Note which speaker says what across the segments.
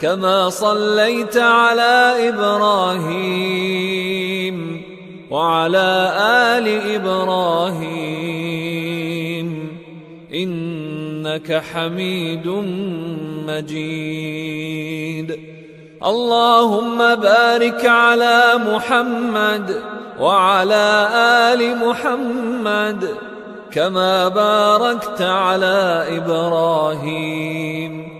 Speaker 1: كما صليت على إبراهيم وعلى آل إبراهيم إنك حميد مجيد. اللهم بارك على محمد وعلى آل محمد كما باركت على إبراهيم.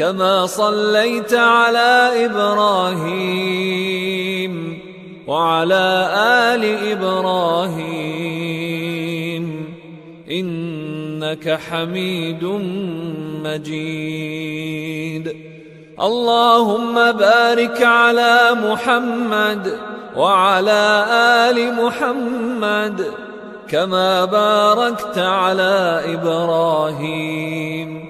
Speaker 1: كما صليت على إبراهيم وعلى آل إبراهيم إنك حميد مجيد. اللهم بارك على محمد وعلى آل محمد كما باركت على إبراهيم.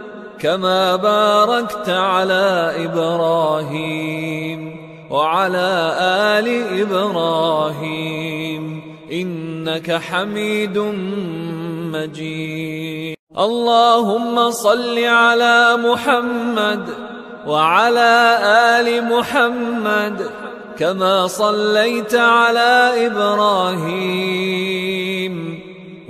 Speaker 1: كما باركت على إبراهيم وعلى آل إبراهيم إنك حميد مجيد. اللهم صل على محمد وعلى آل محمد كما صليت على إبراهيم.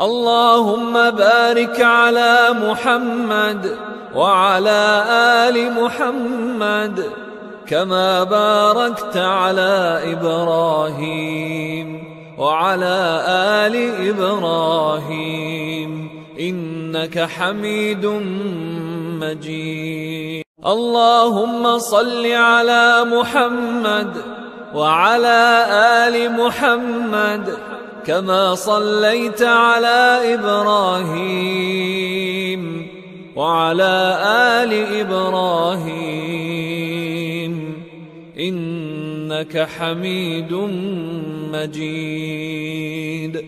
Speaker 1: اللهم بارك على محمد وعلى آل محمد كما باركت على إبراهيم وعلى آل إبراهيم إنك حميد مجيد. اللهم صل على محمد وعلى آل محمد كما صليت على إبراهيم وعلى آل إبراهيم إنك حميد مجيد.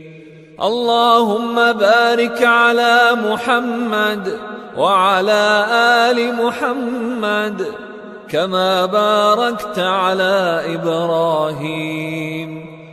Speaker 1: اللهم بارك على محمد وعلى آل محمد كما باركت على إبراهيم.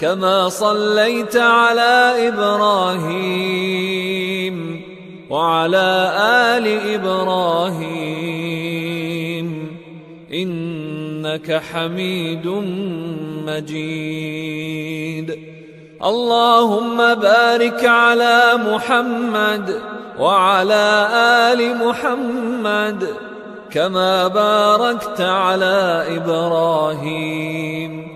Speaker 1: كما صليت على إبراهيم وعلى آل إبراهيم إنك حميد مجيد. اللهم بارك على محمد وعلى آل محمد كما باركت على إبراهيم.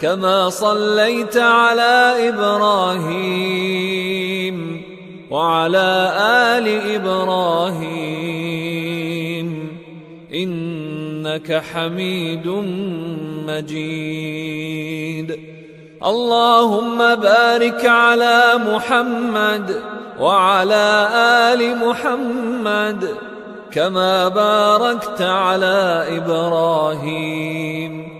Speaker 1: كما صليت على إبراهيم وعلى آل إبراهيم إنك حميد مجيد. اللهم بارك على محمد وعلى آل محمد كما باركت على إبراهيم.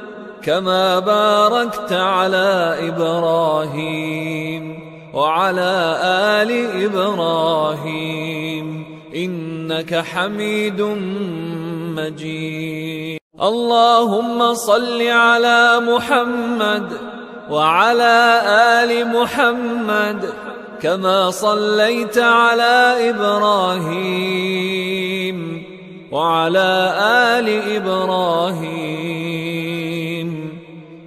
Speaker 1: كما باركت على إبراهيم وعلى آل إبراهيم إنك حميد مجيد. اللهم صل على محمد وعلى آل محمد كما صليت على إبراهيم وعلى آل إبراهيم.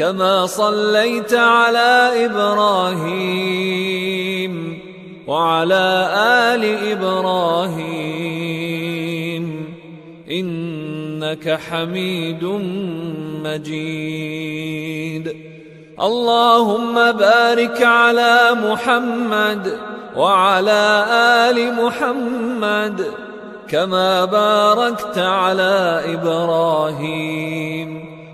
Speaker 1: كما صليت على إبراهيم وعلى آل إبراهيم إنك حميد مجيد. اللهم بارك على محمد وعلى آل محمد كما باركت على إبراهيم.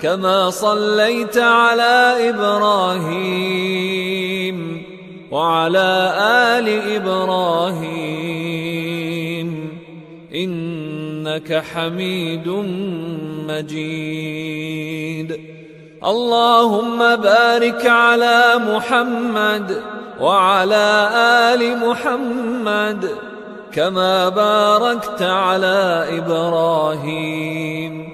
Speaker 1: كما صليت على إبراهيم وعلى آل إبراهيم إنك حميد مجيد. اللهم بارك على محمد وعلى آل محمد كما باركت على إبراهيم.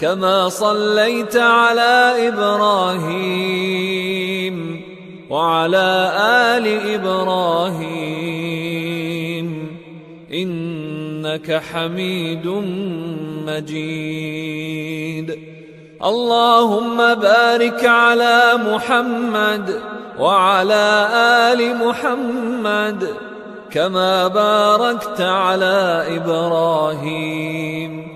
Speaker 1: كما صليت على إبراهيم وعلى آل إبراهيم إنك حميد مجيد. اللهم بارك على محمد وعلى آل محمد كما باركت على إبراهيم.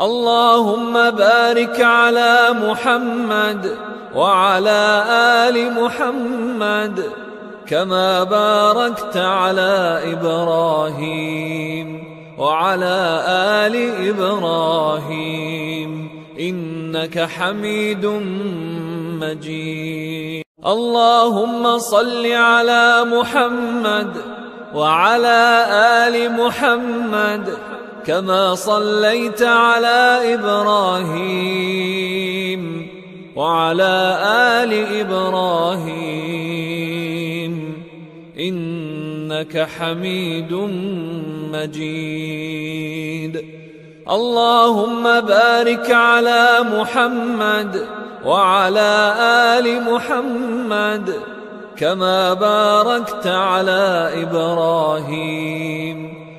Speaker 1: اللهم بارك على محمد وعلى آل محمد كما باركت على إبراهيم وعلى آل إبراهيم إنك حميد مجيد. اللهم صل على محمد وعلى آل محمد كما صليت على إبراهيم وعلى آل إبراهيم. إنك حميد مجيد. اللهم بارك على محمد وعلى آل محمد كما باركت على إبراهيم.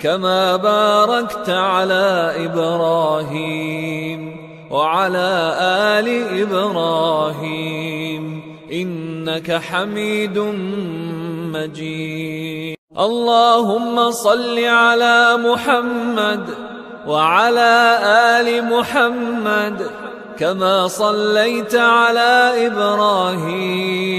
Speaker 1: كما باركت على إبراهيم وعلى آل إبراهيم إنك حميد مجيد. اللهم صل على محمد وعلى آل محمد كما صليت على إبراهيم.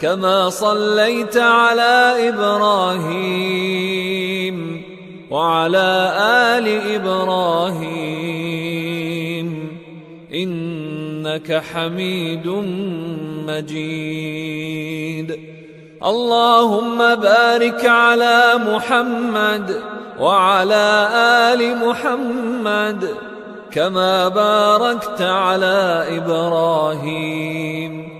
Speaker 1: كما صليت على إبراهيم وعلى آل إبراهيم إنك حميد مجيد. اللهم بارك على محمد وعلى آل محمد كما باركت على إبراهيم.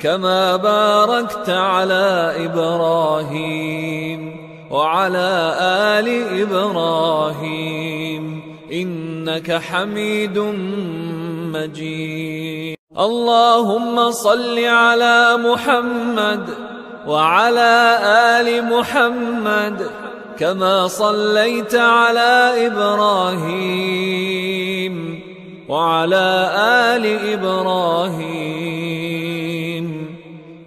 Speaker 1: كما باركت على إبراهيم وعلى آل إبراهيم إنك حميد مجيد. اللهم صل على محمد وعلى آل محمد كما صليت على إبراهيم وعلى آل إبراهيم.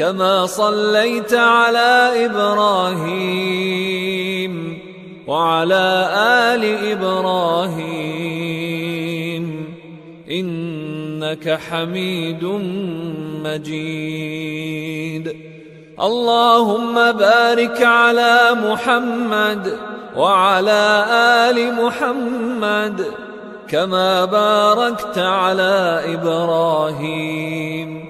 Speaker 1: كما صليت على إبراهيم وعلى آل إبراهيم إنك حميد مجيد. اللهم بارك على محمد وعلى آل محمد كما باركت على إبراهيم.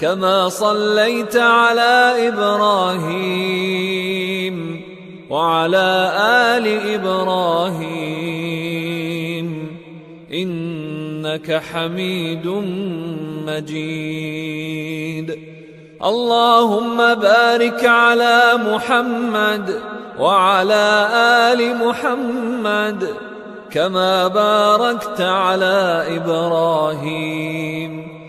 Speaker 1: كما صليت على إبراهيم وعلى آل إبراهيم إنك حميد مجيد. اللهم بارك على محمد وعلى آل محمد كما باركت على إبراهيم.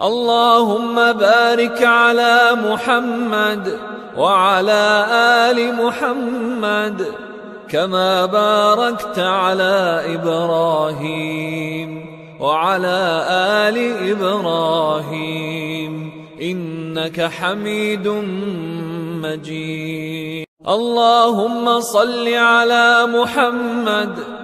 Speaker 1: اللهم بارك على محمد وعلى آل محمد كما باركت على إبراهيم وعلى آل إبراهيم. إنك حميد مجيد. اللهم صل على محمد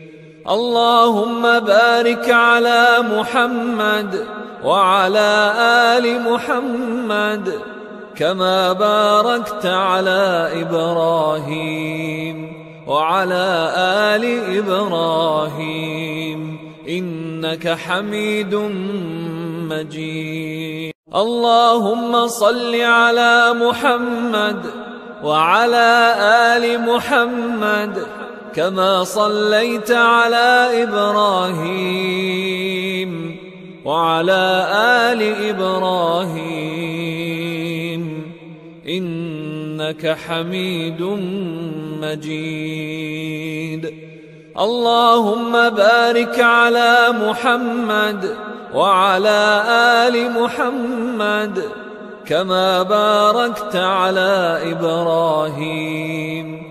Speaker 1: اللهم بارك على محمد وعلى آل محمد كما باركت على إبراهيم وعلى آل إبراهيم إنك حميد مجيد. اللهم صل على محمد وعلى آل محمد كما صليت على إبراهيم وعلى آل إبراهيم إنك حميد مجيد. اللهم بارك على محمد وعلى آل محمد كما باركت على إبراهيم.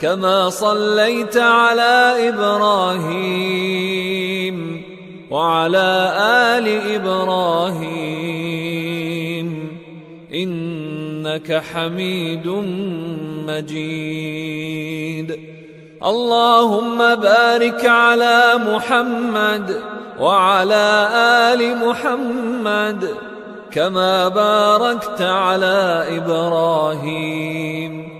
Speaker 1: كما صليت على إبراهيم وعلى آل إبراهيم إنك حميد مجيد. اللهم بارك على محمد وعلى آل محمد كما باركت على إبراهيم.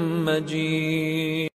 Speaker 1: مجيد.